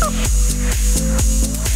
Oh.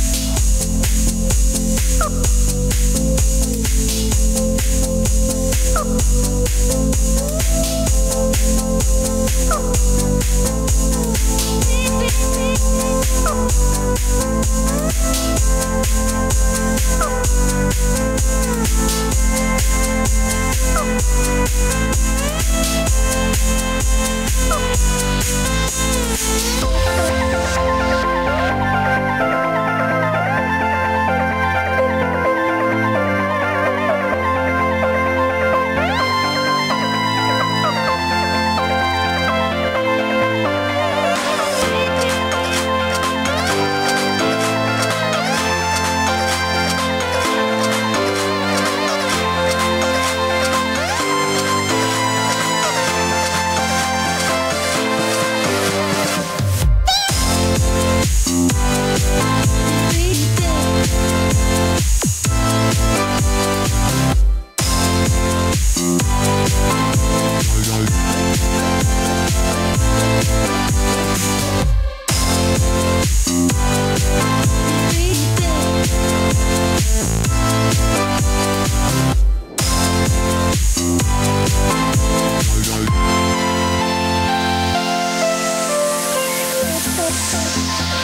Música